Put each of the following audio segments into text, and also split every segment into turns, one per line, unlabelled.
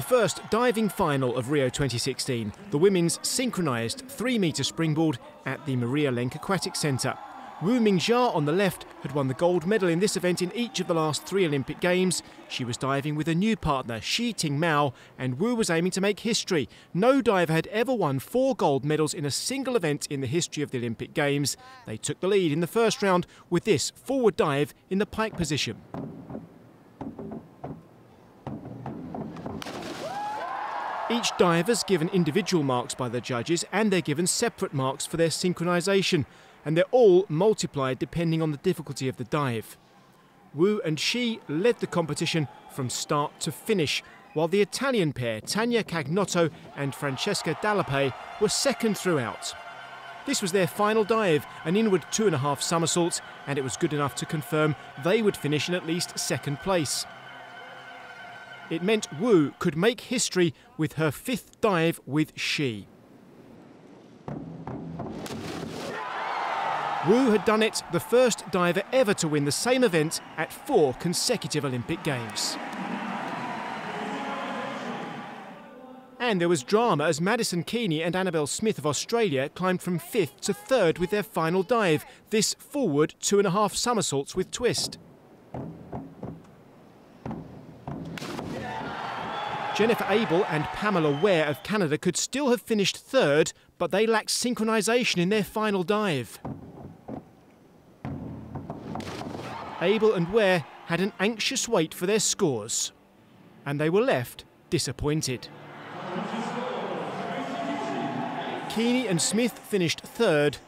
The first diving final of Rio 2016, the women's synchronised three metre springboard at the Maria Lenk Aquatic Centre. Wu Minxia on the left had won the gold medal in this event in each of the last three Olympic Games. She was diving with a new partner, Shi Tingmao, and Wu was aiming to make history. No diver had ever won four gold medals in a single event in the history of the Olympic Games. They took the lead in the first round with this forward dive in the pike position. Each diver's given individual marks by the judges and they're given separate marks for their synchronisation and they're all multiplied depending on the difficulty of the dive. Wu and Shi led the competition from start to finish, while the Italian pair, Tania Cagnotto and Francesca Dallapé, were second throughout. This was their final dive, an inward two and a half somersaults, and it was good enough to confirm they would finish in at least second place. It meant Wu could make history with her fifth dive with Shi. Wu had done it, the first diver ever to win the same event at four consecutive Olympic Games. And there was drama as Maddison Keeney and Anabelle Smith of Australia climbed from fifth to third with their final dive, this forward two and a half somersaults with twist. Jennifer Abel and Pamela Ware of Canada could still have finished third, but they lacked synchronisation in their final dive. Abel and Ware had an anxious wait for their scores, and they were left disappointed. Keeney and Smith finished third,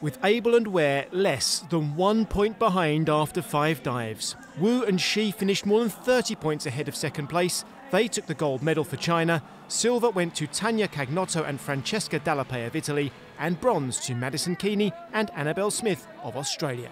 with Abel and Ware less than one point behind after five dives. Wu and Shi finished more than 30 points ahead of second place. They took the gold medal for China. Silver went to Tania Cagnotto and Francesca Dallapé of Italy, and bronze to Maddison Keeney and Anabelle Smith of Australia.